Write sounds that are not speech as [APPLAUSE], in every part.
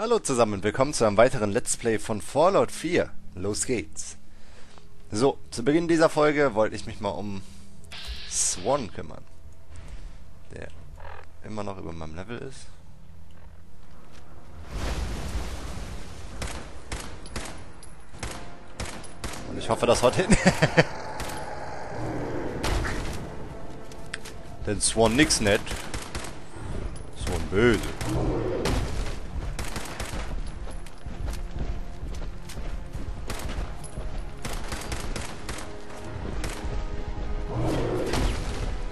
Hallo zusammen, willkommen zu einem weiteren Let's Play von Fallout 4. Los geht's. So, zu Beginn dieser Folge wollte ich mich mal um Swan kümmern. Der immer noch über meinem Level ist. Und ich hoffe, das haut hin. [LAUGHS] Denn Swan nix nett. Swan böse.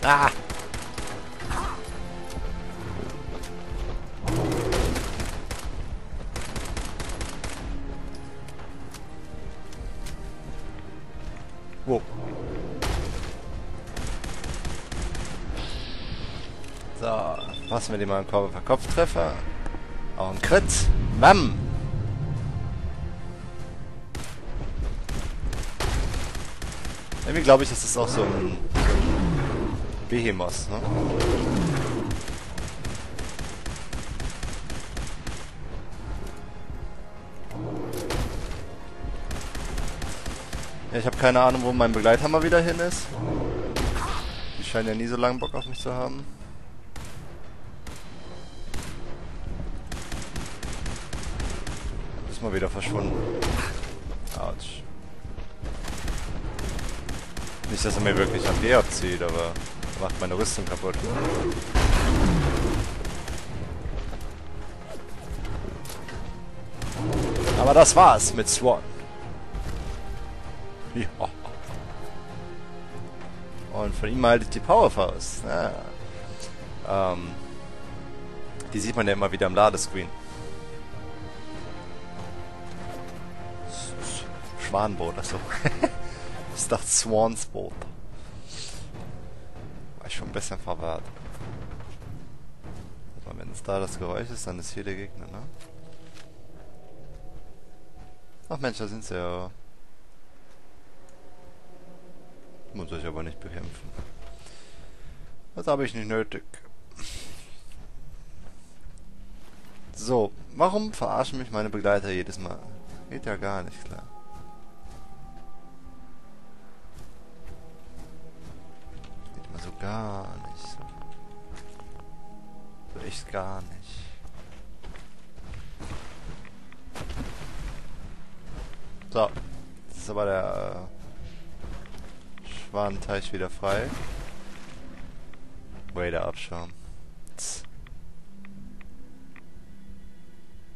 Ah! Wow. So, passen wir den mal einen Kopf Kopftreffer. Auch ein Crit. Bam! Irgendwie glaube ich, das ist auch so ein Behemoth, ne? Ja, ich habe keine Ahnung, wo mein Begleithammer wieder hin ist. Die scheinen ja nie so lange Bock auf mich zu haben. Ist mal wieder verschwunden. Autsch. Nicht, dass er mir wirklich AP abzieht, aber er macht meine Rüstung kaputt. Aber das war's mit Swan. [LAUGHS] Ja. Und von ihm halte ich die Powerfaust. Ja. Ähm, die sieht man ja immer wieder im Ladescreen. Schwanenboot, achso. ich dachte Swans bisschen verwirrt. Also wenn es da das Geräusch ist, dann ist hier der Gegner, ne? Ach Mensch, da sind sie ja. Muss ich aber nicht bekämpfen. Das habe ich nicht nötig. So, warum verarschen mich meine Begleiter jedes Mal? Geht ja gar nicht klar. Geht immer so gar nicht. So, so echt gar nicht. So, jetzt ist aber der äh, Schwanenteich wieder frei. Way der Abschaum. Tss.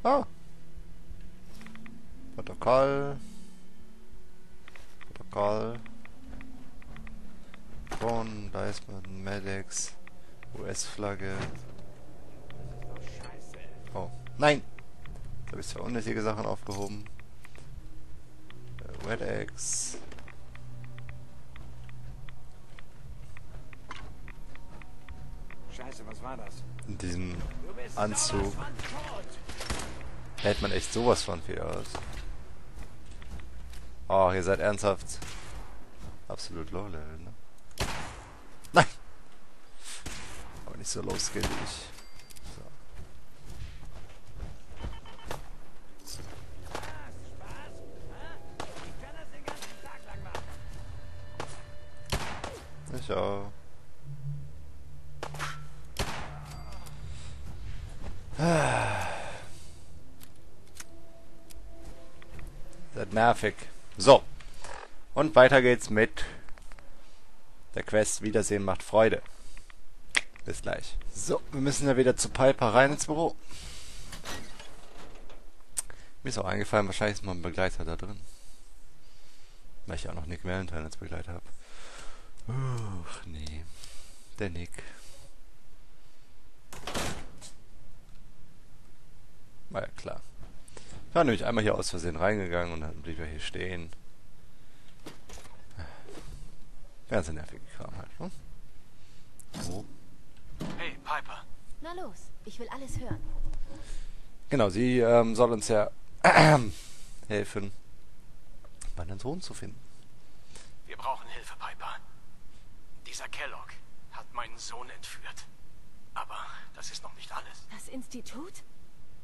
Oh. Protokoll. Protokoll. Bonn, Leismann, Medics, US-Flagge. Oh, nein! Da habe ich zwei unnötige Sachen aufgehoben. Red X. Scheiße, was war das? In diesem Anzug hält man echt sowas von viel aus. Oh, ihr seid ernsthaft absolut low level, ne? Nein! Aber nicht so skill wie ich. Ich auch. [SIGHS] Seid nervig. So. Und weiter geht's mit der Quest Wiedersehen macht Freude. Bis gleich. So, wir müssen ja wieder zu Piper rein ins Büro. Mir ist auch eingefallen, wahrscheinlich ist mein Begleiter da drin. Weil ich auch noch Nick Valentine als Begleiter habe. Uch, nee. Der Nick. War ja klar. Ich war nämlich einmal hier aus Versehen reingegangen und dann blieb er hier stehen. Ganz nervige Kram halt, ne? So. Na los, ich will alles hören. Genau, sie ähm, soll uns ja [CLEARS THROAT] helfen, meinen Sohn zu finden. Wir brauchen Hilfe, Piper. Dieser Kellogg hat meinen Sohn entführt. Aber das ist noch nicht alles. Das Institut?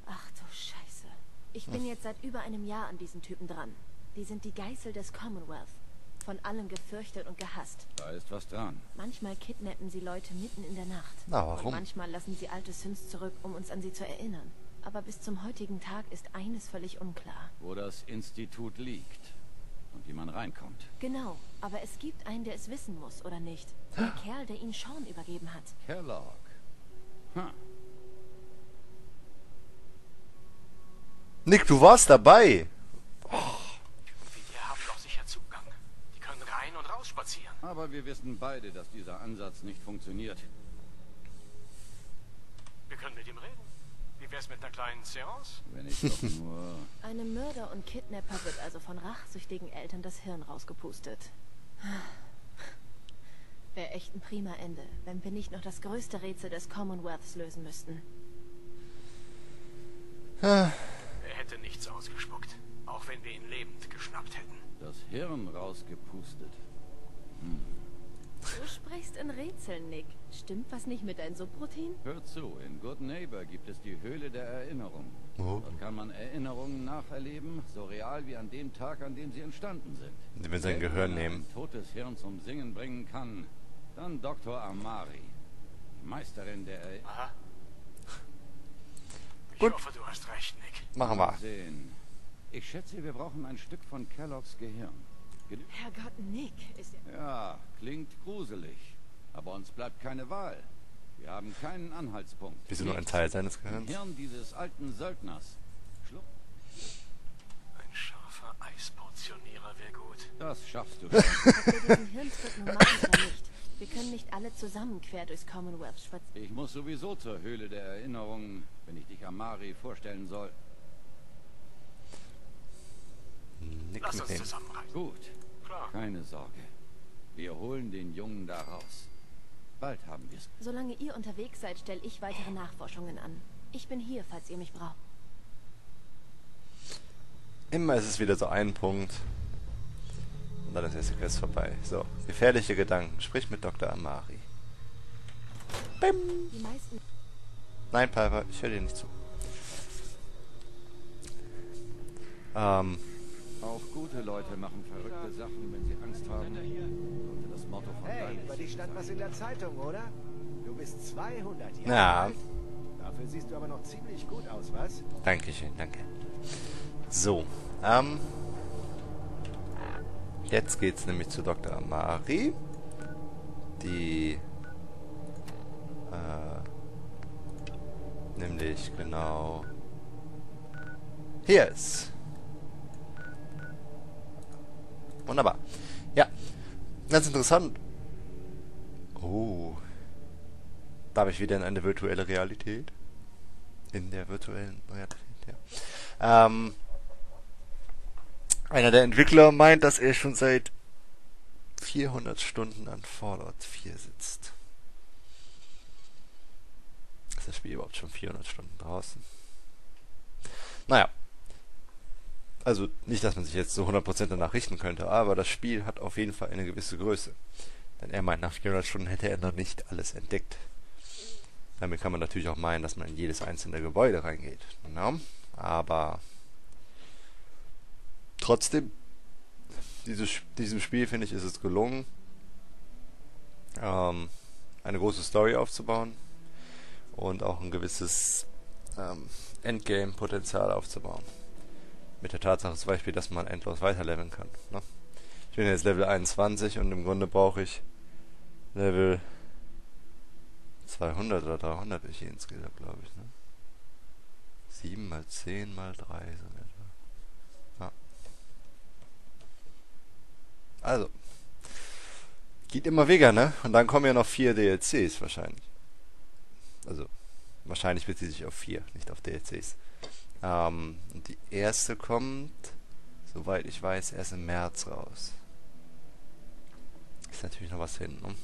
Ach du Scheiße. Ich bin jetzt seit über einem Jahr an diesen Typen dran. Die sind die Geißel des Commonwealth. Von allen gefürchtet und gehasst. Da ist was dran. Manchmal kidnappen sie Leute mitten in der Nacht. Na, warum? Und manchmal lassen sie alte Sins zurück, um uns an sie zu erinnern. Aber bis zum heutigen Tag ist eines völlig unklar. Wo das Institut liegt. Und wie man reinkommt. Genau, aber es gibt einen, der es wissen muss, oder nicht? Der [GASPS] Kerl, der ihn Sean übergeben hat. Kellogg. Hm. Nick, du warst dabei. Wir haben doch sicher Zugang. Die können rein und raus spazieren. Aber wir wissen beide, dass dieser Ansatz nicht funktioniert. Wir können mit ihm reden. Wie wär's mit einer kleinen Seance? Wenn ich doch [LAUGHS] nur... Einem Mörder und Kidnapper wird also von rachsüchtigen Eltern das Hirn rausgepustet. Wäre echt ein prima Ende, wenn wir nicht noch das größte Rätsel des Commonwealths lösen müssten. Er hätte nichts ausgespuckt. Auch wenn wir ihn lebend geschnappt hätten. Das Hirn rausgepustet. Du sprichst in Rätseln, Nick. Stimmt was nicht mit deinem Subroutine? Hör zu, in Good Neighbor gibt es die Höhle der Erinnerung. Oh. Dort kann man Erinnerungen nacherleben, so real wie an dem Tag, an dem sie entstanden sind. Die wir sein Wenn Gehirn man nehmen. Ein totes Hirn zum Singen bringen kann, dann Dr. Amari, Meisterin der Erinnerung. Aha. Ich Gut. hoffe, du hast recht, Nick. Machen wir. Sehen. Ich schätze, wir brauchen ein Stück von Kelloggs Gehirn. Herrgott, Nick, ist er... ja, klingt gruselig. Aber uns bleibt keine Wahl. Wir haben keinen Anhaltspunkt. Wir sind nur ein. Teil seines Gehirns. Hirn dieses alten Söldners. Schluck. Ein scharfer Eisportionierer wäre gut. Das schaffst du [LAUGHS] schon. Wir können nicht alle zusammen quer durchs Commonwealth spazieren. Ich muss sowieso zur Höhle der Erinnerungen, wenn ich dich Amari vorstellen soll. Nick Lass uns mitnehmen. zusammenreisen. Gut, Klar. keine Sorge. Wir holen den Jungen da raus. Bald haben wir's. Solange ihr unterwegs seid, stelle ich weitere Nachforschungen an. Ich bin hier, falls ihr mich braucht. Immer ist es wieder so ein Punkt. Und dann ist die Quest vorbei. So, gefährliche Gedanken. Sprich mit Dr. Amari. Bim. Die meisten Nein, Piper, ich höre dir nicht zu. Ähm, Auch gute Leute machen verrückte Sachen, wenn sie Angst haben. Sollte das Motto von Hey, über dich stand was in der Zeitung, oder? Du bist 200 Jahre Ja. alt. Dafür siehst du aber noch ziemlich gut aus, was? Dankeschön, danke. So, ähm. Jetzt geht's nämlich zu Dr. Amari. Die. Äh. Nämlich genau. Hier ist. Wunderbar. Ja. Ganz interessant. Oh. Darf ich wieder in eine virtuelle Realität? In der virtuellen Realität, ja. Ähm, einer der Entwickler meint, dass er schon seit 400 Stunden an Fallout 4 sitzt. Ist das Spiel überhaupt schon 400 Stunden draußen? Naja. Also nicht, dass man sich jetzt so 100% danach richten könnte, aber das Spiel hat auf jeden Fall eine gewisse Größe. Denn er meint, nach 400 Stunden hätte er noch nicht alles entdeckt. Damit kann man natürlich auch meinen, dass man in jedes einzelne Gebäude reingeht. Ja? Aber trotzdem, dieses, diesem Spiel finde ich, ist es gelungen, ähm, eine große Story aufzubauen und auch ein gewisses ähm, Endgame-Potenzial aufzubauen. Mit der Tatsache zum Beispiel, dass man endlos weiterleveln kann. Ne? Ich bin jetzt Level 21 und im Grunde brauche ich Level 200 oder 300 bin ich hier insgesamt, glaube ich. Ne? 7 mal 10 mal 3 so etwa. Ja. Also. Geht immer weniger, ne? Und dann kommen ja noch vier DLCs wahrscheinlich. Also, wahrscheinlich bezieht sich auf vier, nicht auf DLCs. Ähm, und die erste kommt, soweit ich weiß, erst im März raus. Ist natürlich noch was hin, ne?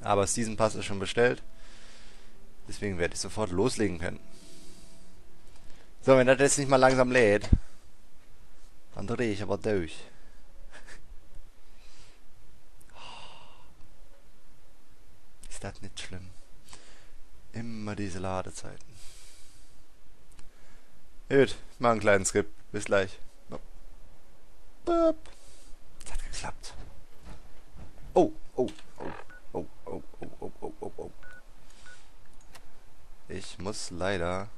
Aber Season Pass ist schon bestellt. Deswegen werde ich sofort loslegen können. So, wenn das jetzt nicht mal langsam lädt, dann drehe ich aber durch. [LAUGHS] Ist das nicht schlimm? Immer diese Ladezeiten. Gut, mal einen kleinen Skip. Bis gleich. Boop. Das hat geklappt. Oh, oh, oh, oh, oh, oh, oh, oh, oh, oh. Ich muss leider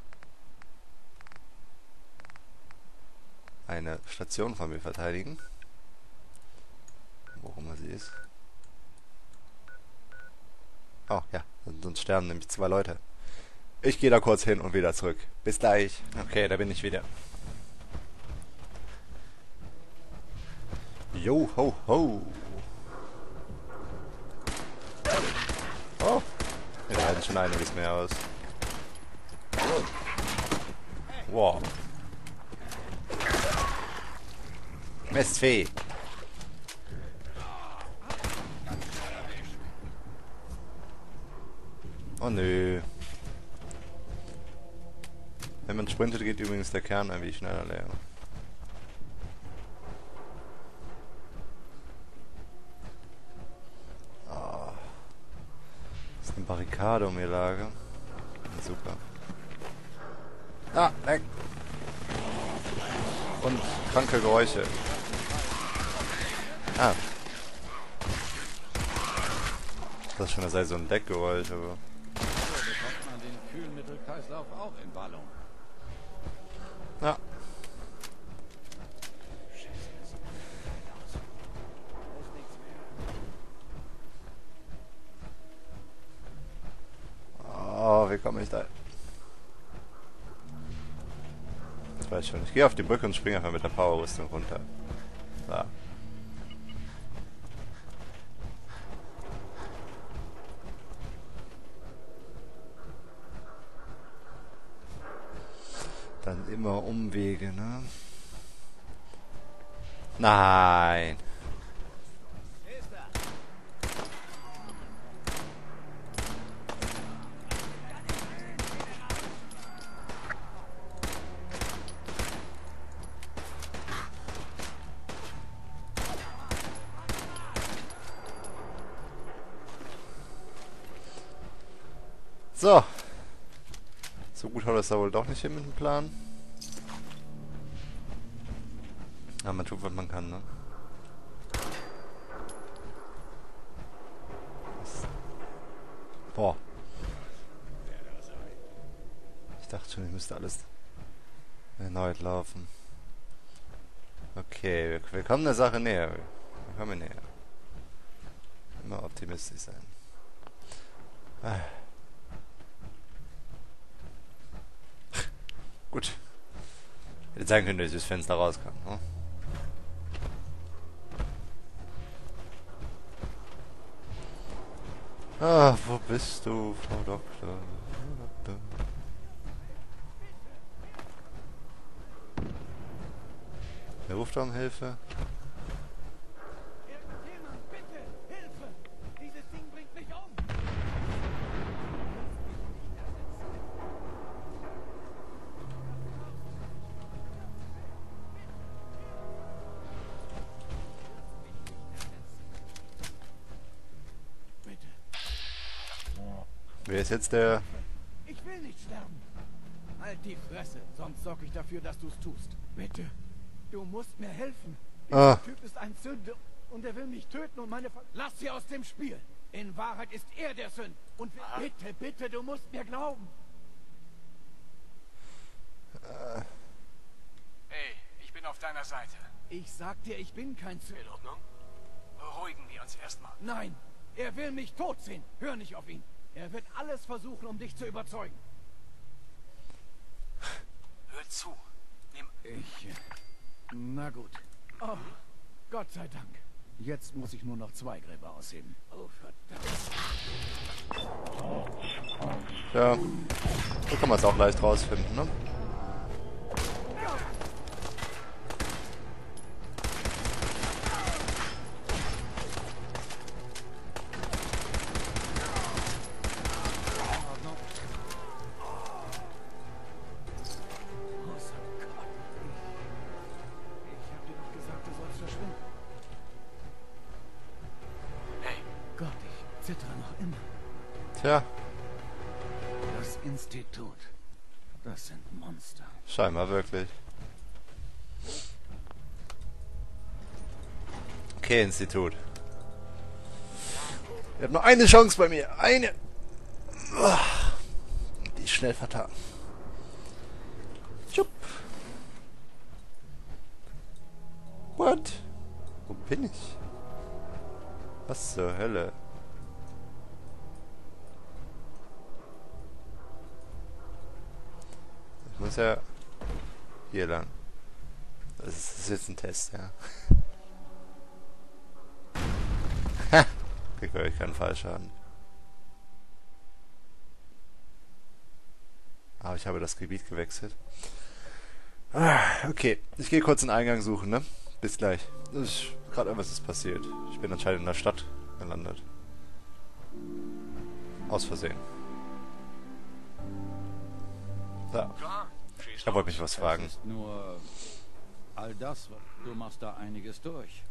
eine Station von mir verteidigen. Wo immer sie ist. Oh, ja. Sonst sterben nämlich zwei Leute. Ich gehe da kurz hin und wieder zurück. Bis gleich. Okay, da bin ich wieder. Yo, ho, ho. Oh. Da halten schon einiges mehr aus. Wow. Mistvieh. Oh nö. Wenn man sprintet, geht übrigens der Kern ein wenig schneller leer. Oh. Das ist eine Barrikade um ihr Lager. Super. Ah, weg! Und kranke Geräusche. Ah. Das ist schon sei so ein Deckgeräusch, aber. So bekommt man den Kühlmittelkreislauf auch in Ballung. Ja. Oh, wie komme ich da? Das weiß ich schon. Ich gehe auf die Brücke und springe einfach mit der Powerrüstung runter. Da. Dann immer Umwege, ne? Nein. So. So gut haut das da wohl doch nicht hin mit dem Plan. Ja, man tut, was man kann, ne? Boah. Ich dachte schon, ich müsste alles erneut laufen. Okay, wir, wir kommen der Sache näher. Wir kommen näher. Immer optimistisch sein. Ah. Gut. Hätte sein können, dass ich das Fenster rauskam. Ne? Ah, wo bist du? Frau Doktor. Wer ruft da um Hilfe? Wer ist jetzt der... ich will nicht sterben. Halt die Fresse, sonst sorge ich dafür, dass du es tust. Bitte, du musst mir helfen. Dieser Ah. Typ ist ein Sünder und er will mich töten und meine... Fa Lass sie aus dem Spiel. In Wahrheit ist er der Sünd. Und wir- bitte, bitte, du musst mir glauben. Hey, ich bin auf deiner Seite. Ich sag dir, ich bin kein Sünder. In Ordnung? Beruhigen wir uns erstmal. Nein, er will mich tot sehen. Hör nicht auf ihn. Er wird alles versuchen, um dich zu überzeugen. Hör zu. Nimm. Ich. äh, Na gut. Oh, Gott sei Dank. Jetzt muss ich nur noch zwei Gräber ausheben. Oh, verdammt. Ja. So kann man es auch leicht rausfinden, ne? Scheinbar wirklich. Okay, Institut. Ihr habt nur eine Chance bei mir. Eine. Die ist schnell vertan. Tschupp. What? Wo bin ich? Was zur Hölle? Ich muss ja hier lang. Das ist, jetzt ein Test, ja. [LAUGHS] Ha! Krieg wirklich keinen Fallschaden. Aber ich habe das Gebiet gewechselt. Ah, okay, ich gehe kurz den Eingang suchen, ne? Bis gleich. Gerade irgendwas ist passiert. Ich bin anscheinend in der Stadt gelandet. Aus Versehen. Da. Da wollte mich was fragen. Es ist nur all das, was du machst da einiges durch.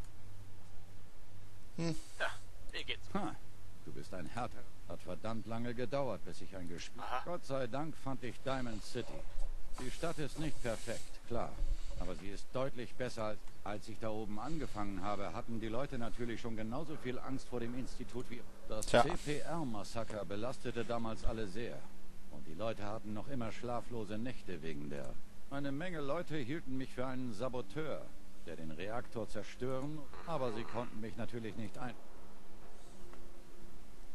Ja, wie geht's? Ha, du bist ein Härter. Hat verdammt lange gedauert, bis ich ein Gespiel. Aha. Gott sei Dank fand ich Diamond City. Die Stadt ist nicht perfekt, klar. Aber sie ist deutlich besser als als ich da oben angefangen habe, hatten die Leute natürlich schon genauso viel Angst vor dem Institut wie das. CPR-Massaker belastete damals alle sehr. Die Leute hatten noch immer schlaflose Nächte wegen der. Eine Menge Leute hielten mich für einen Saboteur, der den Reaktor zerstören, aber sie konnten mich natürlich nicht ein,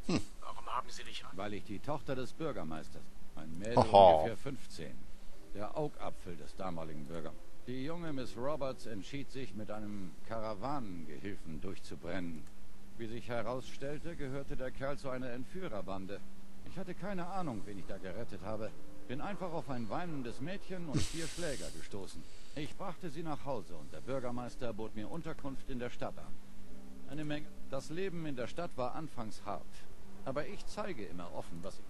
Warum haben sie dich an? weil ich die Tochter des Bürgermeisters, ein Mädel Oho. ungefähr 15, der Augapfel des damaligen Bürgermeisters. Die junge Miss Roberts entschied sich, mit einem Karawanengehilfen durchzubrennen. Wie sich herausstellte, gehörte der Kerl zu einer Entführerbande. Ich hatte keine Ahnung, wen ich da gerettet habe. Bin einfach auf ein weinendes Mädchen und vier Schläger gestoßen. Ich brachte sie nach Hause und der Bürgermeister bot mir Unterkunft in der Stadt an. Eine Menge. Das Leben in der Stadt war anfangs hart. Aber ich zeige immer offen, was ich.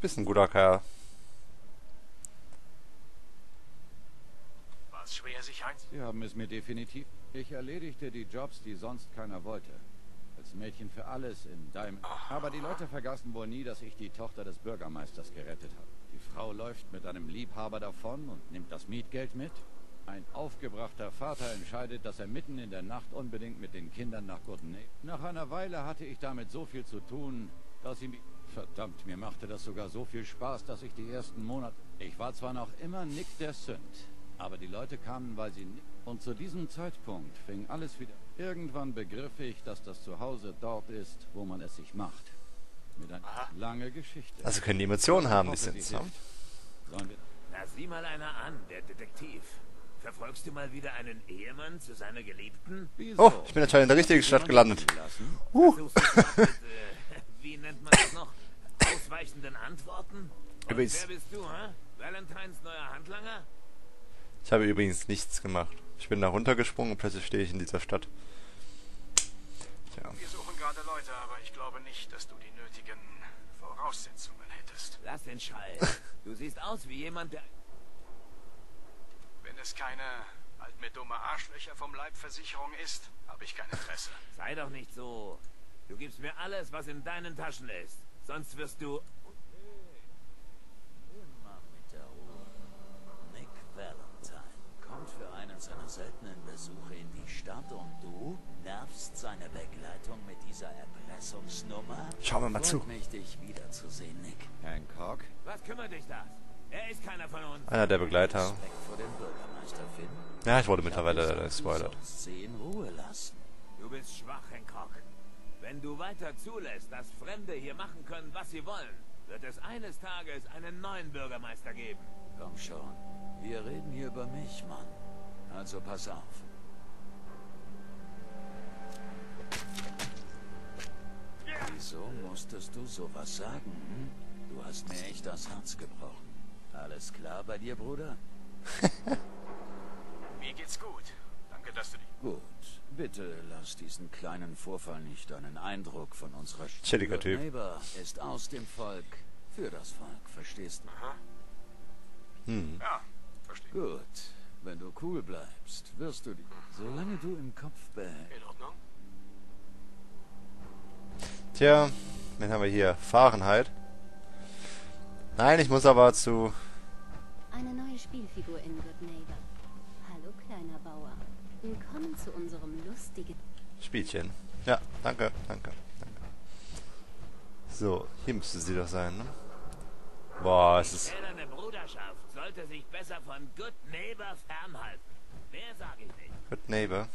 Bist ein guter Kerl. War es schwer, sich einz... Sie haben es mir definitiv. Ich erledigte die Jobs, die sonst keiner wollte. Als Mädchen für alles in Diamond. Aber die Leute vergaßen wohl nie, dass ich die Tochter des Bürgermeisters gerettet habe. Die Frau läuft mit einem Liebhaber davon und nimmt das Mietgeld mit. Ein aufgebrachter Vater entscheidet, dass er mitten in der Nacht unbedingt mit den Kindern nach Courtenay. Nach einer Weile hatte ich damit so viel zu tun, dass sie. Verdammt, mir machte das sogar so viel Spaß, dass ich die ersten Monate... Ich war zwar noch immer Nick der Sünd, aber die Leute kamen, weil sie... Und zu diesem Zeitpunkt fing alles wieder... Irgendwann begriff ich, dass das Zuhause dort ist, wo man es sich macht. Mit einer Aha. lange Geschichte. Also können die Emotionen haben, die sind sie so. hilft. Sollen wir... Na, sieh mal einer an, der Detektiv. Verfolgst du mal wieder einen Ehemann zu seiner Geliebten? Wieso? Oh, ich bin anscheinend in der richtigen Stadt gelandet. Gerade mit, äh, wie nennt man das noch? Ausweichenden Antworten? Und wer bist du, hä? Valentines neuer Handlanger? Ich habe übrigens nichts gemacht. Ich bin da runtergesprungen und plötzlich stehe ich in dieser Stadt. Tja. Wir suchen gerade Leute, aber ich glaube nicht, dass du die nötigen Voraussetzungen hättest. Lass den Schall. [LAUGHS] Du siehst aus wie jemand, der... Wenn es keine halt mir dumme Arschlöcher vom Leibversicherung ist, habe ich kein Interesse. Sei doch nicht so. Du gibst mir alles, was in deinen Taschen ist. Sonst wirst du... Immer mit der Ruhe. Nick Valentine einen seiner seltenen Besuche in die Stadt und du nervst seine Begleitung mit dieser Erpressungsnummer? Schauen wir mal zu. Mich, dich wiederzusehen, Nick. Hancock? Was kümmert dich das? Er ist keiner von uns. Einer der Begleiter. Respekt vor dem Bürgermeister, Finn. Ja, ich wurde mittlerweile gespoilert. Du bist schwach, Hancock. Wenn du weiter zulässt, dass Fremde hier machen können, was sie wollen, wird es eines Tages einen neuen Bürgermeister geben. Komm schon. Wir reden hier über mich, Mann. Also pass auf. Wieso musstest du sowas sagen? Hm? Du hast mir echt das Herz gebrochen. Alles klar bei dir, Bruder? [LAUGHS] Mir geht's gut. Danke, dass du die... Gut. Bitte lass diesen kleinen Vorfall nicht einen Eindruck von unserer Chilliger Typ. Neighbor ist aus dem Volk. Für das Volk, verstehst du? Hm. Ja, verstehe. Gut. Wenn du cool bleibst, wirst du die... Solange du im Kopf behältst. In Ordnung? Tja, wen haben wir hier? Fahrenheit. Nein, ich muss aber zu Eine neue Spielfigur in Good Neighbor. Hallo, kleiner Bauer. Willkommen zu unserem lustigen... Spielchen. Ja, danke, danke, danke. So, hier müsste sie doch sein, ne? Boah, es ist... Sollte sich besser von Good Neighbor fernhalten. Mehr sage ich nicht. Good Neighbor.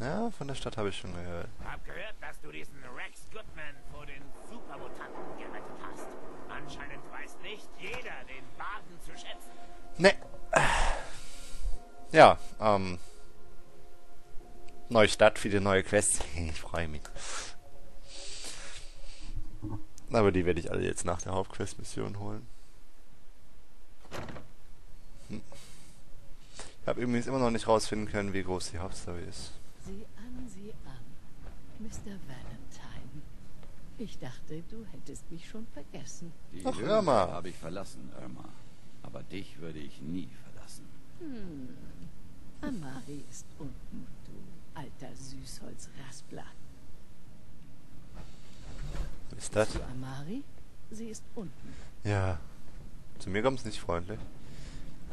Ja, von der Stadt habe ich schon gehört. Hab gehört, dass du diesen Rex Goodman vor den Supermutanten gerettet hast. Anscheinend weiß nicht jeder den Baden zu schätzen. Ne. Ja, ähm. Neue Stadt, viele neue Quests. [LAUGHS] Ich freue mich. Aber die werde ich alle jetzt nach der Hauptquest-Mission holen. Hm. Ich habe übrigens immer noch nicht rausfinden können, wie groß die Hauptstory ist. Sieh an, sieh an. Mr. Valentine. Ich dachte, du hättest mich schon vergessen. Die Ach, Irma. habe ich verlassen, Irma. Aber dich würde ich nie verlassen. Hm. Amari ist unten, du alter Süßholzraspler. Ist das? Zu Amari? Sie ist unten. Ja. Zu mir kommt es nicht freundlich.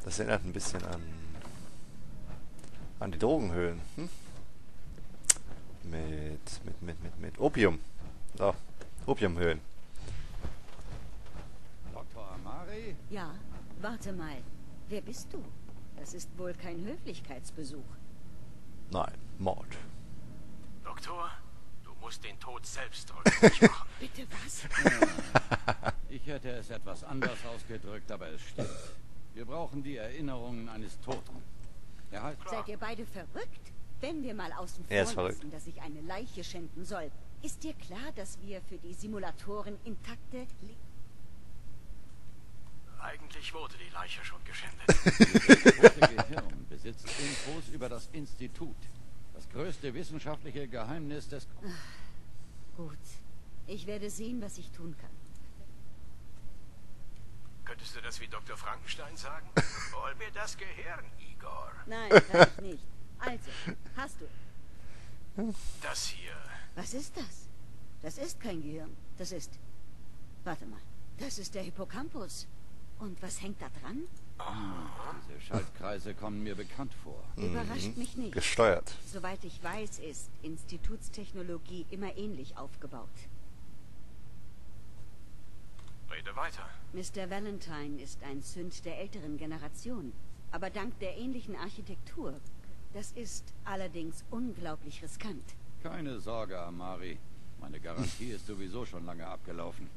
Das erinnert ein bisschen an. an die Drogenhöhlen. Hm? Mit, mit, mit, mit, mit Opium. So, Opiumhöhlen. Dr. Amari? Ja, warte mal. Wer bist du? Das ist wohl kein Höflichkeitsbesuch. Nein, Mord. Doktor, du musst den Tod selbst rückgängig machen. [LAUGHS] Bitte was? [LAUGHS] Ich hätte es etwas anders ausgedrückt, aber es stimmt. Wir brauchen die Erinnerungen eines Toten. Er hat Seid ihr beide verrückt? Wenn wir mal außen vor verrückt. lassen, dass ich eine Leiche schänden soll, ist dir klar, dass wir für die Simulatoren intakte... Le Eigentlich wurde die Leiche schon geschändet. [LAUGHS] Das Gehirn besitzt Infos über das Institut. Das größte wissenschaftliche Geheimnis des... Gut. Ich werde sehen, was ich tun kann. Könntest du das wie Dr. Frankenstein sagen? [LAUGHS] Hol mir das Gehirn, Igor. Nein, kann ich nicht. Also, hast du. Das hier. Was ist das? Das ist kein Gehirn. Das ist... Warte mal. Das ist der Hippocampus. Und was hängt da dran? Diese Schaltkreise kommen mir bekannt vor. Überrascht mich nicht. Gesteuert. Soweit ich weiß, ist Institutstechnologie immer ähnlich aufgebaut. Rede weiter. Mr. Valentine ist ein Sünd der älteren Generation, aber dank der ähnlichen Architektur. Das ist allerdings unglaublich riskant. Keine Sorge, Amari. Meine Garantie ist sowieso schon lange abgelaufen.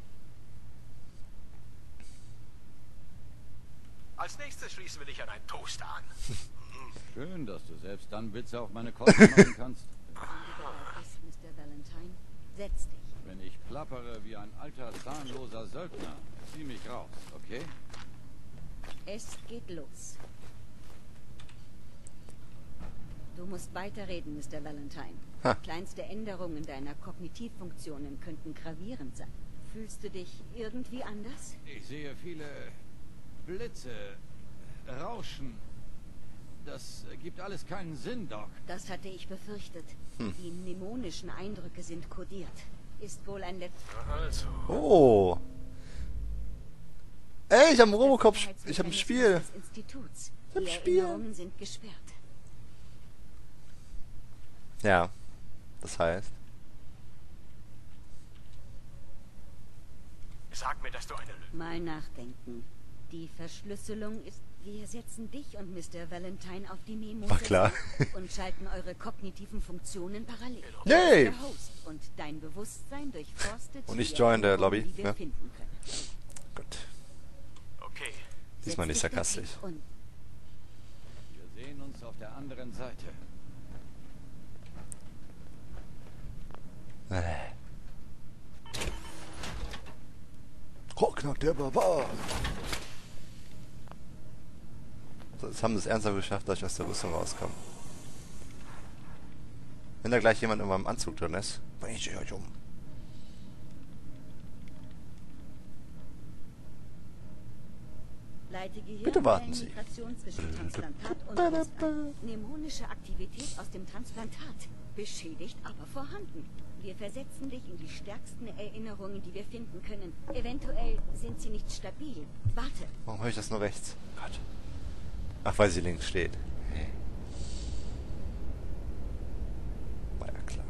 Als nächstes schließen wir dich an einen Toaster an. [LAUGHS] Schön, dass du selbst dann Witze auf meine Kosten machen [LAUGHS] kannst. Ist, Mr. Valentine. Setz dich. Wenn ich klappere wie ein alter, zahnloser Söldner, zieh mich raus, okay? Es geht los. Du musst weiterreden, Mr. Valentine. Ha. Kleinste Änderungen deiner Kognitivfunktionen könnten gravierend sein. Fühlst du dich irgendwie anders? Ich sehe viele Blitze, Rauschen. Das gibt alles keinen Sinn, Doc. Das hatte ich befürchtet. Die mnemonischen Eindrücke sind kodiert. Ist wohl ein letztes... Also, Oh. Ey, ich hab einen Robocop. Ich hab ein Spiel. Des Instituts. Ich hab Die ein Spiel. Sind gesperrt. Ja. Das heißt. sag mir, dass du eine Lüge... Mal nachdenken. Die Verschlüsselung ist... Wir setzen dich und Mr. Valentine auf die Memos War klar. [LAUGHS] und schalten eure kognitiven Funktionen parallel. Yay! Der Host und dein Bewusstsein durchforstet Und ich join der Lobby, die wir ja. finden können. Gut. Okay. Diesmal nicht sarkastisch. Wir sehen uns auf der anderen Seite. Äh. Rocknack der Barbar. Jetzt haben sie es ernsthaft geschafft, dass ich aus der Rüstung rauskomme. Wenn da gleich jemand in meinem Anzug drin ist, bring ich euch um. Bitte warten Sie. Migration zwischen Transplantat und Brust an. Mnemonische Aktivität aus dem Transplantat. Beschädigt, aber vorhanden. Wir versetzen dich in die stärksten Erinnerungen, die wir finden können. Eventuell sind sie nicht stabil. Warte. Warum höre ich das nur rechts? Gott. Ach, weil sie links steht. War ja klar.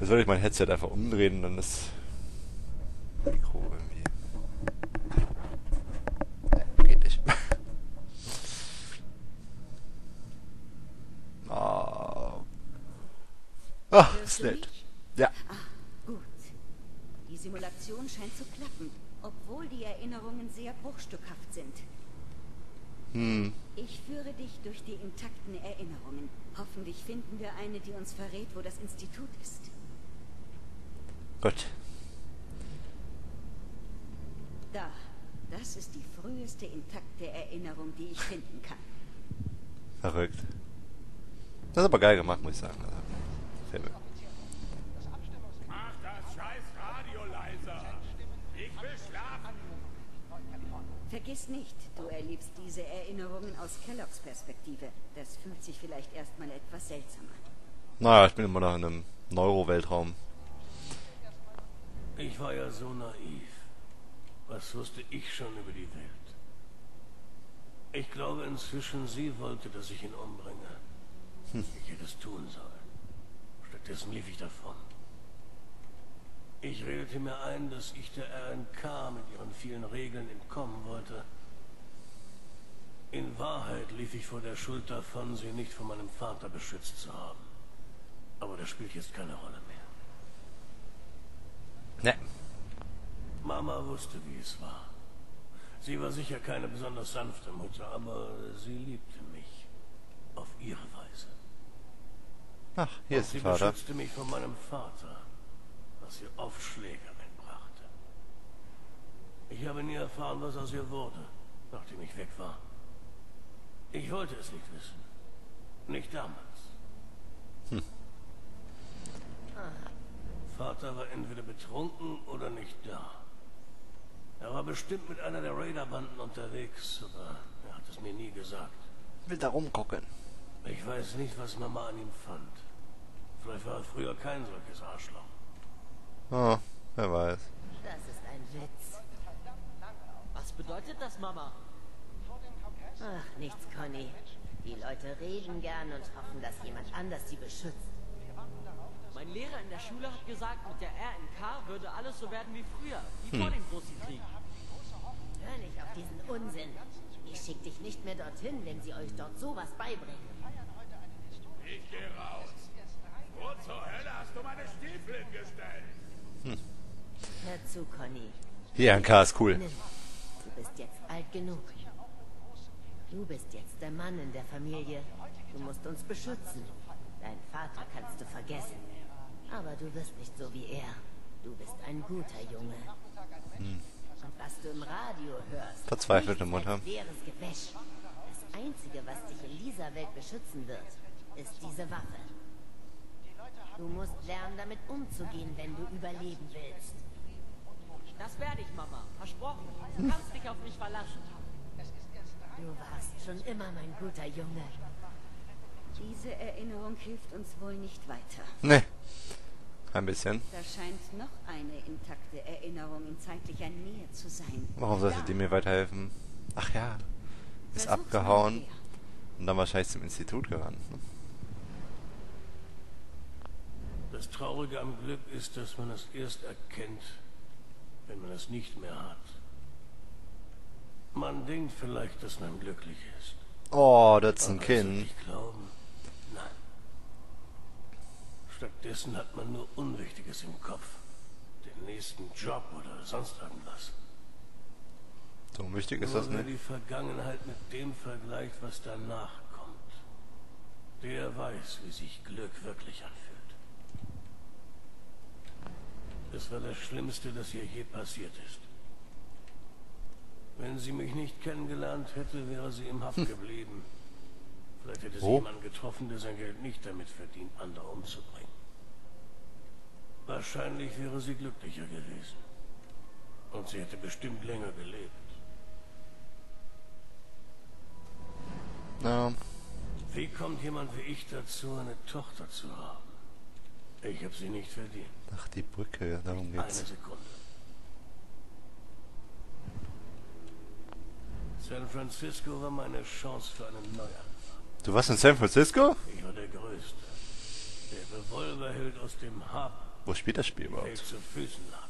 Jetzt soll ich mein Headset einfach umdrehen und dann ist Mikro irgendwie. Nee, geht nicht. [LAUGHS] Ah. Ach, Hörst ist nett. Ja. Ah, gut. Die Simulation scheint zu klappen, obwohl die Erinnerungen sehr bruchstückhaft sind. Hm. Ich führe dich durch die intakten Erinnerungen. Hoffentlich finden wir eine, die uns verrät, wo das Institut ist. Gut. Da. Das ist die früheste intakte Erinnerung, die ich finden kann. Verrückt. Das ist aber geil gemacht, muss ich sagen. Also, gefällt mir. Vergiss nicht, du erlebst diese Erinnerungen aus Kelloggs Perspektive. Das fühlt sich vielleicht erstmal etwas seltsam an. Naja, ich bin immer noch in einem Neuro-Weltraum. Ich war ja so naiv. Was wusste ich schon über die Welt? Ich glaube inzwischen, sie wollte, dass ich ihn umbringe. Ich hätte es tun sollen. Stattdessen lief ich davon. Ich redete mir ein, dass ich der RNK mit ihren vielen Regeln entkommen wollte. In Wahrheit lief ich vor der Schuld davon, sie nicht von meinem Vater beschützt zu haben. Aber das spielt jetzt keine Rolle mehr. Ne. Mama wusste, wie es war. Sie war sicher keine besonders sanfte Mutter, aber sie liebte mich. Auf ihre Weise. Ach, hier Und ist sie Vater. beschützte mich von meinem Vater, was ihr oft Schläge mitbrachte. Ich habe nie erfahren, was aus ihr wurde, nachdem ich weg war. Ich wollte es nicht wissen. Nicht damals. Hm. Vater war entweder betrunken oder nicht da. Er war bestimmt mit einer der Raiderbanden unterwegs, aber er hat es mir nie gesagt. Will da rumgucken. Ich weiß nicht, was Mama an ihm fand. Vielleicht war er früher kein solches Arschloch. Oh, wer weiß. Das ist ein Witz. Was bedeutet das, Mama? Ach, nichts, Conny. Die Leute reden gern und hoffen, dass jemand anders sie beschützt. Mein Lehrer in der Schule hat gesagt, mit der RNK würde alles so werden wie früher, wie Hm. vor dem großen Krieg. Hör nicht auf diesen Unsinn. Ich schick dich nicht mehr dorthin, wenn sie euch dort sowas beibringen. Ich geh raus. Wo zur Hölle hast du meine Stiefel hingestellt? Hör zu, Conny. Die RNK ist cool. Du bist jetzt alt genug. Du bist jetzt der Mann in der Familie. Du musst uns beschützen. Dein Vater kannst du vergessen. Aber du wirst nicht so wie er. Du bist ein guter Junge. Hm. Und was du im Radio hörst, Verzweifelte Mutter. leeres Gewäsch. Das Einzige, was dich in dieser Welt beschützen wird, ist diese Waffe. Du musst lernen, damit umzugehen, wenn du überleben willst. Das werde ich, Mama. Versprochen. Du kannst dich auf mich verlassen. Du warst schon immer mein guter Junge. Diese Erinnerung hilft uns wohl nicht weiter. Ne. Ein bisschen. Da scheint noch eine intakte Erinnerung in zeitlicher Nähe zu sein. Warum sollte die mir weiterhelfen? Ach ja. Ist Versuch's abgehauen und dann wahrscheinlich zum Institut gerannt. ne? Das Traurige am Glück ist, dass man es erst erkennt, wenn man es nicht mehr hat. Man denkt vielleicht, dass man glücklich ist. Oh, das ist ein Kind. ich glauben? Nein. Stattdessen hat man nur Unwichtiges im Kopf. Den nächsten Job oder sonst irgendwas. So wichtig ist Nur das wer nicht. die Vergangenheit mit dem vergleicht, was danach kommt, der weiß, wie sich Glück wirklich anfühlt. Es war das Schlimmste, das ihr je passiert ist. Wenn sie mich nicht kennengelernt hätte, wäre sie im Haft geblieben. Vielleicht hätte sie Oh. jemanden getroffen, der sein Geld nicht damit verdient, andere umzubringen. Wahrscheinlich wäre sie glücklicher gewesen. Und sie hätte bestimmt länger gelebt. Ja. Wie kommt jemand wie ich dazu, eine Tochter zu haben? Ich habe sie nicht verdient. Ach, die Brücke, darum Eine geht's. Sekunde. San Francisco war meine Chance für einen Neuanfang. Du warst in San Francisco? Ich war der Größte. Der Revolverheld aus dem Hub, Wo spielt das Spiel überhaupt? zu Füßen lag.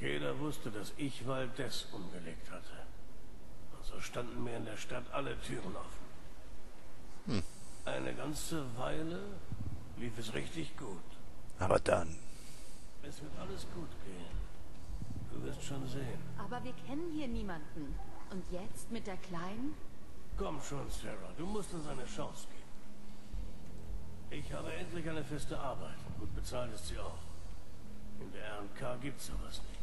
Jeder wusste, dass ich Valdez umgelegt hatte. Und so standen mir in der Stadt alle Türen offen. Hm. Eine ganze Weile lief es richtig gut. Aber dann. Es wird alles gut gehen. Du wirst schon sehen. Aber wir kennen hier niemanden. Und jetzt mit der Kleinen? Komm schon, Sarah. Du musst uns eine Chance geben. Ich habe endlich eine feste Arbeit. Gut bezahlt ist sie auch. In der RNK gibt's sowas nicht.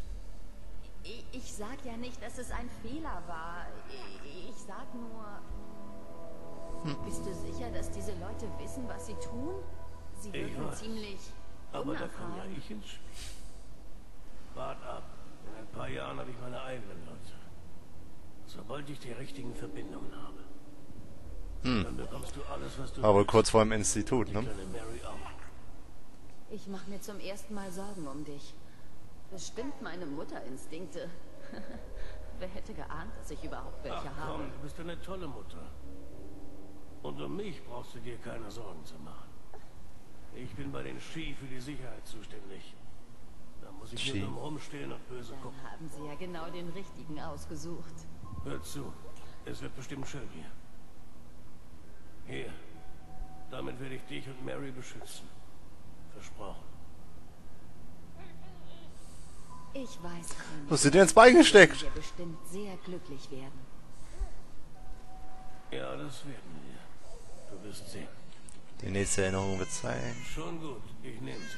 Ich, ich sag ja nicht, dass es ein Fehler war. Ich, ich sag nur... Bist du sicher, dass diese Leute wissen, was sie tun? Sie Ich wirken weiß. ziemlich Aber da komme ja unerfahren. ich ins Spiel. Wart ab. In ein paar Jahren habe ich meine eigenen Leute. Sobald ich die richtigen Verbindungen habe. Hm. Dann bekommst du alles, was du Aber willst. kurz vor dem Institut, ne? Ich mache mir zum ersten Mal Sorgen um dich. Bestimmt meine Mutterinstinkte. [LAUGHS] Wer hätte geahnt, dass ich überhaupt welche Ach habe? komm, du bist eine tolle Mutter. Und um mich brauchst du dir keine Sorgen zu machen. Ich bin bei den Ski für die Sicherheit zuständig. Da muss ich Ski. nur dumm rumstehen und böse gucken. Dann haben sie ja genau den richtigen ausgesucht. Hör zu, es wird bestimmt schön hier. Hier, damit werde ich dich und Mary beschützen. Versprochen. Ich weiß. Was du dir ins Bein gesteckt? Wir bestimmt sehr glücklich werden. Ja, das werden wir. Du wirst sehen. Die nächste Erinnerung wird sein. Schon gut, ich nehme sie.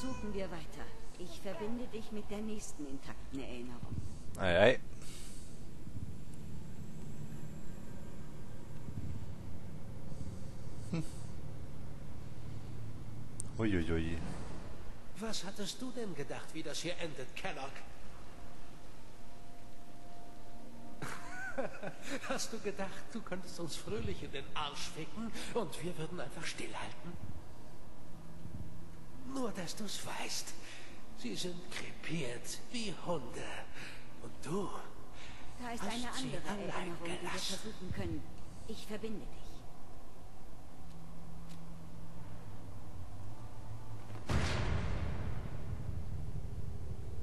Suchen wir weiter. Ich verbinde dich mit der nächsten intakten Erinnerung. Ei, ei. Hm. Uiuiui. Was hattest du denn gedacht, wie das hier endet, Kellogg? [LAUGHS] Hast du gedacht, du könntest uns fröhlich in den Arsch ficken und wir würden einfach stillhalten? Nur, dass du's weißt. Sie sind krepiert wie Hunde. Und du Da ist Hast eine sie andere allein Erinnerung, die wir gelassen. versuchen können. Ich verbinde dich.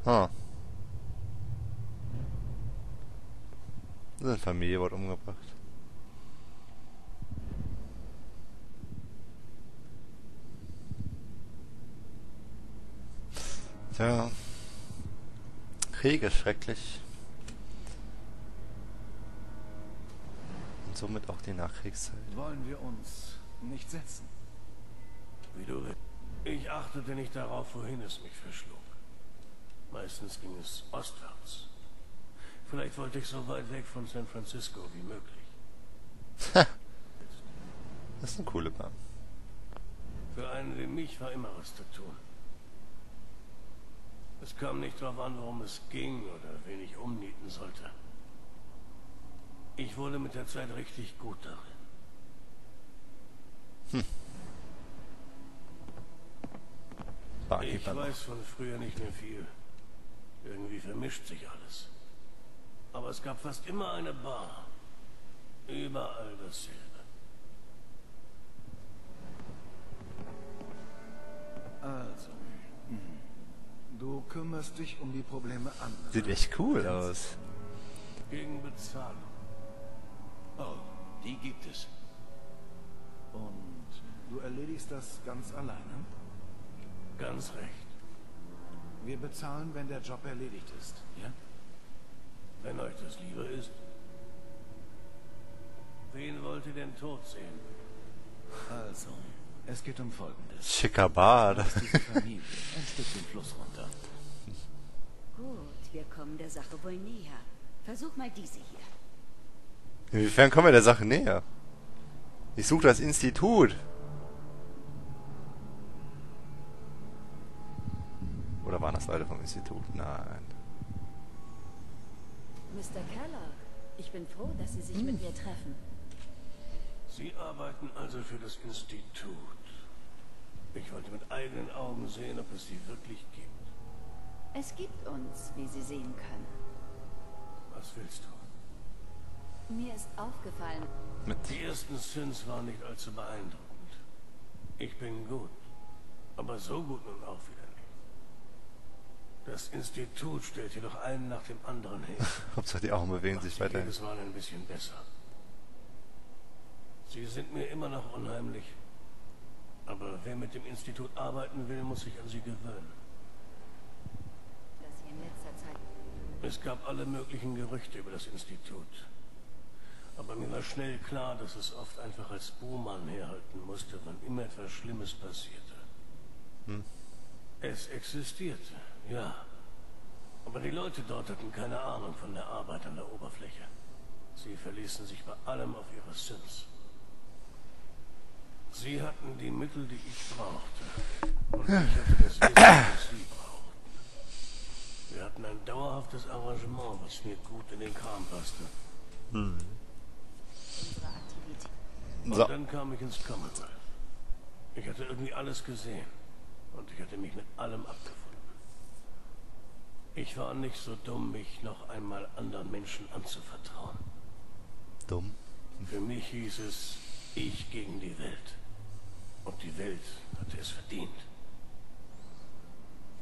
Ah. Seine Familie wurde umgebracht. Tja. Krieg ist schrecklich. Und somit auch die Nachkriegszeit. Wollen wir uns nicht setzen? Wie du willst. Ich achtete nicht darauf, wohin es mich verschlug. Meistens ging es ostwärts. Vielleicht wollte ich so weit weg von San Francisco wie möglich. Das ist eine coole Bahn. Für einen wie mich war immer was zu tun. Es kam nicht darauf an, worum es ging oder wen ich umnieten sollte. Ich wurde mit der Zeit richtig gut darin. Hm. Ich weiß von früher nicht mehr viel. Irgendwie vermischt sich alles. Aber es gab fast immer eine Bar. Überall dasselbe. Also, mhm. du kümmerst dich um die Probleme anderer. Sieht echt cool aus. Gegen Bezahlung. Oh, die gibt es. Und du erledigst das ganz alleine? Ganz recht. Wir bezahlen, wenn der Job erledigt ist, ja? Wenn euch das lieber ist. Wen wollt ihr denn tot sehen? Also, es geht um Folgendes. Schicker Bart. Familie ein Stück den Fluss runter. Gut, wir kommen der Sache wohl näher. Versuch mal diese hier. Inwiefern kommen wir der Sache näher? Ich suche das Institut. Oder waren das Leute vom Institut? Nein. Mr. Kellogg, ich bin froh, dass Sie sich mit mir treffen. Sie arbeiten also für das Institut. Ich wollte mit eigenen Augen sehen, ob es sie wirklich gibt. Es gibt uns, wie Sie sehen können. Was willst du? Mir ist aufgefallen, Die ersten Sins waren nicht allzu beeindruckend. Ich bin gut, aber so gut nun auch wieder. Das Institut stellt jedoch einen nach dem anderen her. [LAUGHS] Hauptsache die Augen bewegen sich weiterhin. Jedes Mal ein bisschen besser. Sie sind mir immer noch unheimlich. Aber wer mit dem Institut arbeiten will, muss sich an sie gewöhnen. dass Sie in letzter Zeit... Es gab alle möglichen Gerüchte über das Institut. Aber mir war schnell klar, dass es oft einfach als Buhmann herhalten musste, wann immer etwas Schlimmes passierte. Hm. Es existierte, ja. Aber die Leute dort hatten keine Ahnung von der Arbeit an der Oberfläche. Sie verließen sich bei allem auf ihre Sins. Sie hatten die Mittel, die ich brauchte. Und ich hatte das Wissen, das sie brauchten. Wir hatten ein dauerhaftes Arrangement, was mir gut in den Kram passte. Hm. Und So. dann kam ich ins Commonwealth. Ich hatte irgendwie alles gesehen. Und ich hatte mich mit allem abgefunden. Ich war nicht so dumm, mich noch einmal anderen Menschen anzuvertrauen. Dumm. Für mich hieß es, ich gegen die Welt. Und die Welt hatte es verdient.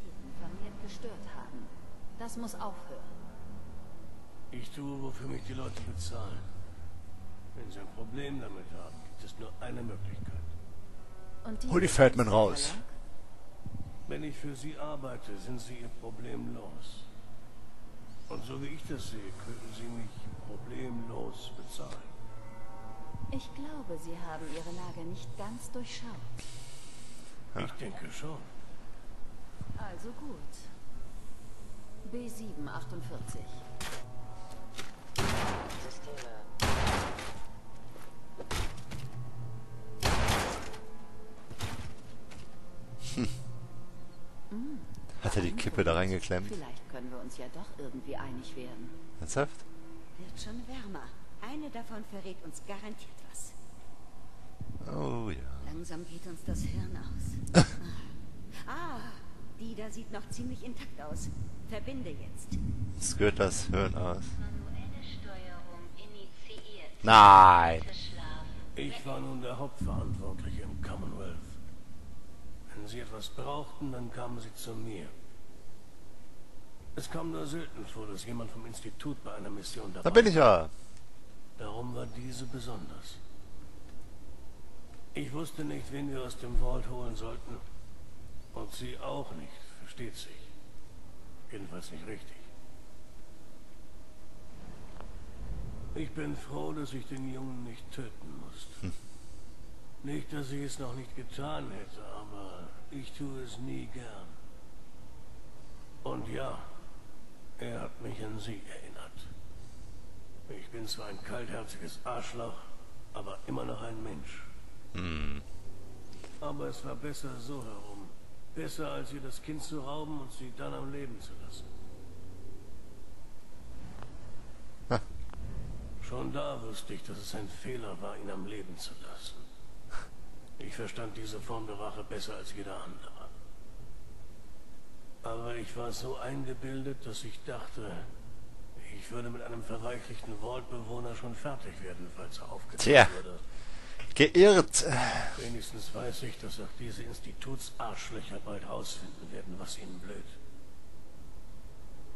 Leben vermehrt gestört haben. Das muss aufhören. Ich tue, wofür mich die Leute bezahlen. Wenn sie ein Problem damit haben, gibt es nur eine Möglichkeit. Und Hol die Feldman raus. Wenn ich für sie arbeite, sind sie ihr Problem los. Und so wie ich das sehe, könnten sie mich problemlos bezahlen. Ich glaube, Sie haben Ihre Lage nicht ganz durchschaut. Ich denke schon. Also gut. B748. Hat er die Kippe da reingeklemmt? Vielleicht können wir uns ja doch irgendwie einig werden. Ernsthaft? Wird schon wärmer. Eine davon verrät uns garantiert was. Oh ja. Langsam geht uns das Hirn aus. [LAUGHS] ah, die da sieht noch ziemlich intakt aus. Verbinde jetzt. Es gehört das Hirn aus. Nein! Ich war nun der Hauptverantwortliche im Commonwealth. Wenn sie etwas brauchten, dann kamen sie zu mir. Es kam nur selten vor, dass jemand vom Institut bei einer Mission dabei Da bin ich ja. Darum war diese besonders. Ich wusste nicht, wen wir aus dem Vault holen sollten. Und sie auch nicht, versteht sich. Jedenfalls nicht richtig. Ich bin froh, dass ich den Jungen nicht töten musste. Nicht, dass ich es noch nicht getan hätte, aber ich tue es nie gern. Und ja, er hat mich an sie erinnert. Ich bin zwar ein kaltherziges Arschloch, aber immer noch ein Mensch. Hm. Aber es war besser so herum. Besser, als ihr das Kind zu rauben und sie dann am Leben zu lassen. Ha. Schon da wusste ich, dass es ein Fehler war, ihn am Leben zu lassen. Ich verstand diese Form der Rache besser als jeder andere. Aber ich war so eingebildet, dass ich dachte, ich würde mit einem verweichlichten Vault-Bewohner schon fertig werden, falls er aufgetaucht Tja. würde. Geirrt. Wenigstens weiß ich, dass auch diese Institutsarschlöcher bald rausfinden werden, was ihnen blüht.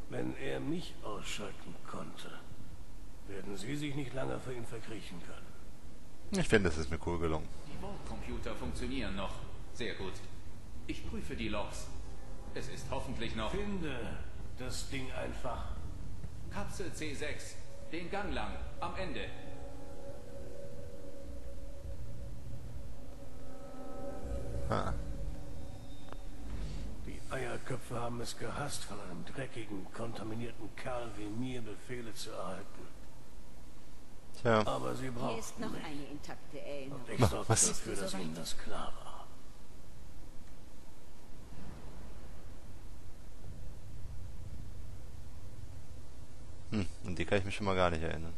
Wenn er mich ausschalten konnte, werden sie sich nicht lange für ihn verkriechen können. Ich finde, es ist mir cool gelungen. Die Vault-Computer funktionieren noch. Sehr gut. Ich prüfe die Logs. Es ist hoffentlich noch... Finde das Ding einfach. Kapsel C6. Den Gang lang. Am Ende. Ha. Die Eierköpfe haben es gehasst, von einem dreckigen, kontaminierten Kerl wie mir Befehle zu erhalten. Tja. Aber sie Hier brauchten ist noch mich. eine intakte Erinnerung. Und ich Was? dafür, dass ihnen das klar war. Hm, an die kann ich mich schon mal gar nicht erinnern.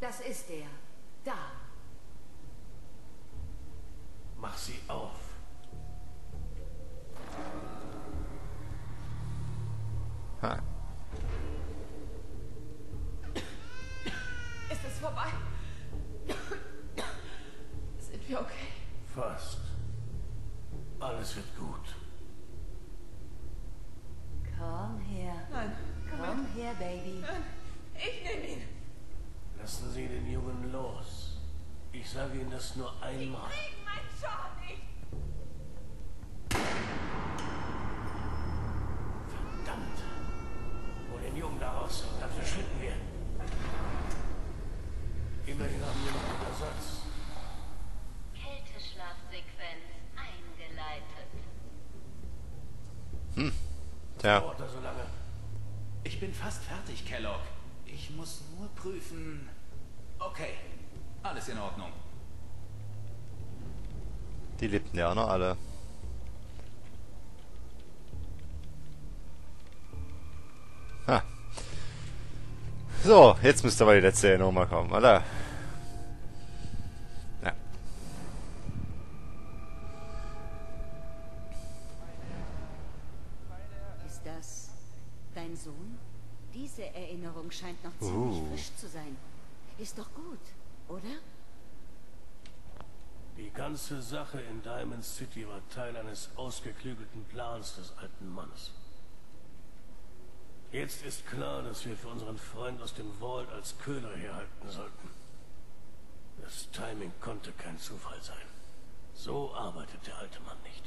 Das ist er. Da. Mach sie auf. Ha. Ist es vorbei? Sind wir okay? Fast. Alles wird gut. Komm her. Nein. Komm her, Baby. Nein. Ich nehme ihn. Lassen Sie den Jungen los. Ich sage Ihnen das nur einmal. Ich mein Sean nicht. Verdammt. Hol den Jungen da raus, dann verschwinden wir. Immerhin haben wir noch einen Ersatz. Kälteschlafsequenz eingeleitet. Hm. Das so lange? Ich bin fast fertig, Kellogg. Ich muss nur prüfen. Okay, alles in Ordnung. Die lebten ja auch noch alle. Ha. So, jetzt müsste aber die letzte Erinnerung mal kommen, oder? Ja. Ist das dein Sohn? Diese Erinnerung scheint noch ziemlich Uh. frisch zu sein. Ist doch gut, oder? Die ganze Sache in Diamond City war Teil eines ausgeklügelten Plans des alten Mannes. Jetzt ist klar, dass wir für unseren Freund aus dem Vault als Köder herhalten sollten. Das Timing konnte kein Zufall sein. So arbeitet der alte Mann nicht.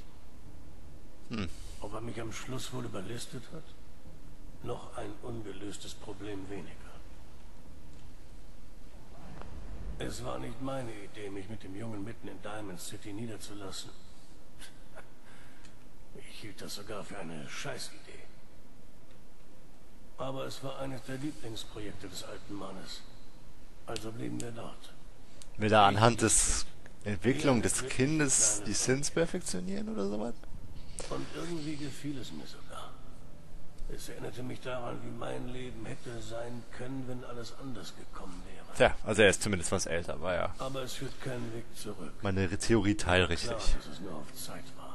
Hm. Ob er mich am Schluss wohl überlistet hat? Noch ein ungelöstes Problem weniger. Es war nicht meine Idee, mich mit dem Jungen mitten in Diamond City niederzulassen. Das sogar für eine Scheißidee. Aber es war eines der Lieblingsprojekte des alten Mannes. Also blieben wir dort. Will er anhand des Entwicklung des Kindes die Sins perfektionieren oder sowas? Und irgendwie gefiel es mir sogar. Es erinnerte mich daran, wie mein Leben hätte sein können, wenn alles anders gekommen wäre. Tja, also er ist zumindest was älter, war ja. Aber es führt keinen Weg zurück. Meine Theorie teilrichtig. Klar, dass es nur auf Zeit war.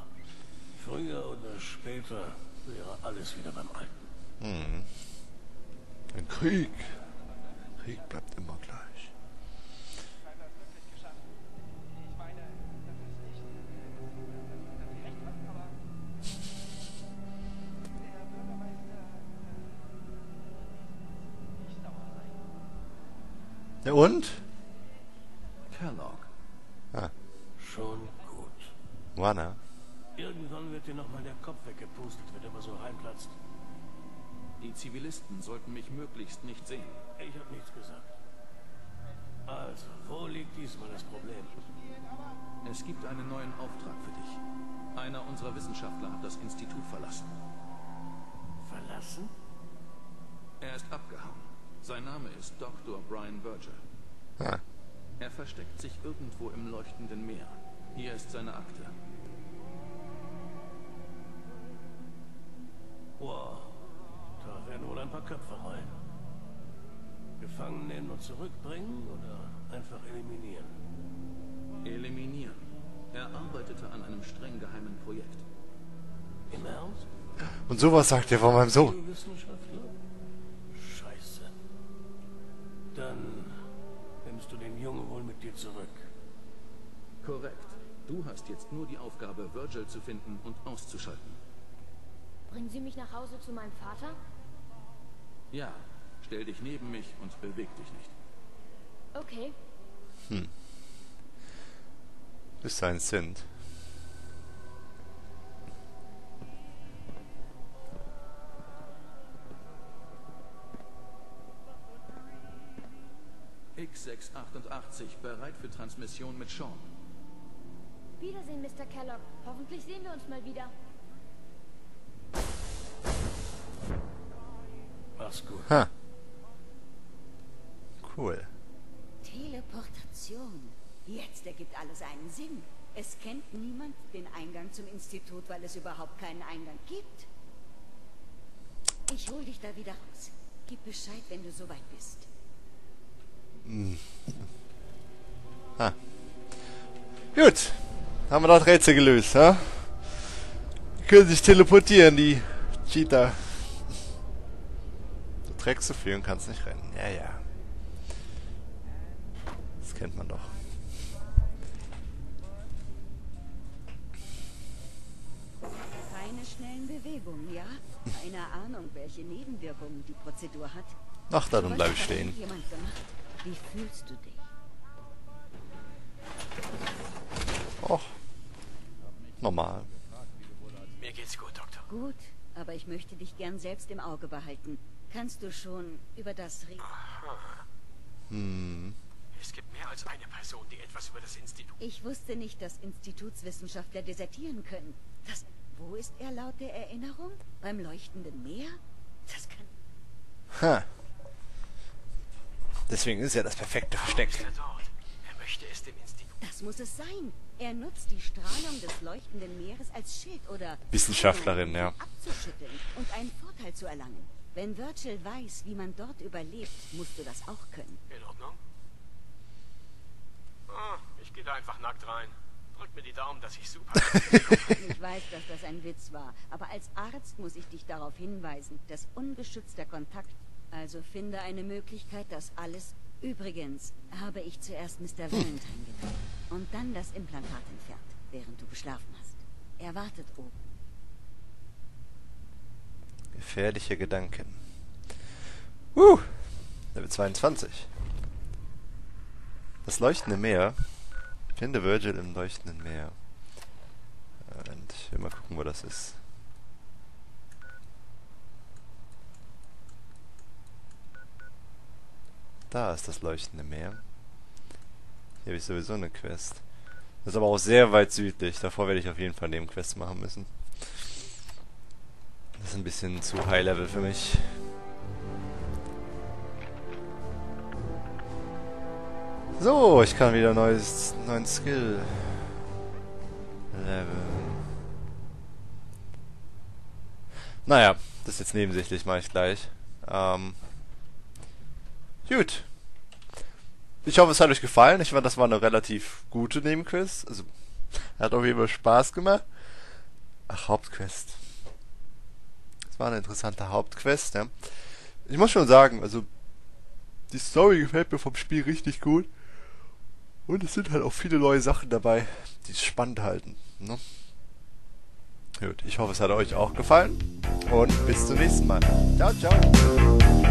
Früher oder später wäre alles wieder beim Alten. Hm. Ein Krieg. Krieg bleibt immer gleich. Ja und? Kellogg. Ah, Schon gut. Wird dir nochmal der Kopf weggepustet, wenn du immer so reinplatzt. Die Zivilisten sollten mich möglichst nicht sehen. Ich habe nichts gesagt. Also, wo liegt diesmal das Problem? Es gibt einen neuen Auftrag für dich. Einer unserer Wissenschaftler hat das Institut verlassen. Verlassen? Er ist abgehauen. Sein Name ist Dr. Brian Berger. Ah. Er versteckt sich irgendwo im leuchtenden Meer. Hier ist seine Akte. Köpfe rollen. Gefangen nehmen und zurückbringen oder einfach eliminieren? Eliminieren. Er arbeitete an einem streng geheimen Projekt. Im Ernst? Und sowas sagt er von meinem Sohn. Wissenschaftler? Scheiße. Dann nimmst du den Jungen wohl mit dir zurück. Korrekt. Du hast jetzt nur die Aufgabe, Virgil zu finden und auszuschalten. Bringen Sie mich nach Hause zu meinem Vater? Ja, stell dich neben mich und beweg dich nicht. Okay. Hm. Ist ein Sint. X688 bereit für Transmission mit Sean. Wiedersehen, Mr. Kellogg. Hoffentlich sehen wir uns mal wieder. Mach's gut. Ha. Cool. Teleportation. Jetzt ergibt alles einen Sinn. Es kennt niemand den Eingang zum Institut, weil es überhaupt keinen Eingang gibt. Ich hol dich da wieder raus. Gib Bescheid, wenn du soweit bist. [LAUGHS] Hm. Ah. Gut. Haben wir das Rätsel gelöst, ha? Die können sich teleportieren, die Cheater. Du trägst zu viel und kannst nicht rennen. Ja, ja. Das kennt man doch. Keine schnellen Bewegungen, ja? Keine Ahnung, welche Nebenwirkungen die Prozedur hat. Ach, dann bleib ich stehen. Wie fühlst du dich? Och. Normal. Mir geht's gut, Doktor. Gut, aber ich möchte dich gern selbst im Auge behalten. Kannst du schon über das reden? Hm. Es gibt mehr als eine Person, die etwas über das Institut... Ich wusste nicht, dass Institutswissenschaftler desertieren können. Das, wo ist er laut der Erinnerung? Beim leuchtenden Meer? Das kann... Ha. Deswegen ist ja das perfekte Versteck. Ist er dort? Er möchte es dem Institut... Das muss es sein. Er nutzt die Strahlung des leuchtenden Meeres als Schild oder... Wissenschaftlerin, ja. abzuschütteln und einen Vorteil zu erlangen. Wenn Virgil weiß, wie man dort überlebt, musst du das auch können. In Ordnung? Ah, ich gehe da einfach nackt rein. Drück mir die Daumen, dass ich super... [LAUGHS] Ich weiß, dass das ein Witz war, aber als Arzt muss ich dich darauf hinweisen, dass ungeschützter Kontakt... Also finde eine Möglichkeit, dass alles... Übrigens habe ich zuerst Mr. Valentine getötet und dann das Implantat entfernt, während du geschlafen hast. Er wartet oben. Gefährliche Gedanken. Uh, Level 22. Das leuchtende Meer. Finde Virgil im leuchtenden Meer. Und ich will mal gucken, wo das ist. Da ist das leuchtende Meer. Hier habe ich sowieso eine Quest. Das ist aber auch sehr weit südlich. Davor werde ich auf jeden Fall Nebenquests machen müssen. Das ist ein bisschen zu high level für mich. So, ich kann wieder neues, neuen Skill leveln. Naja, das ist jetzt nebensächlich, mache ich gleich. Ähm, gut. Ich hoffe, es hat euch gefallen. Ich fand, das war eine relativ gute Nebenquest. Also, hat auf jeden Fall Spaß gemacht. Ach, Hauptquest. War eine interessante Hauptquest, ja. Ich muss schon sagen, also die Story gefällt mir vom Spiel richtig gut. Und es sind halt auch viele neue Sachen dabei, die es spannend halten. Ne? Gut, ich hoffe, es hat euch auch gefallen. Und bis zum nächsten Mal. Ciao, ciao.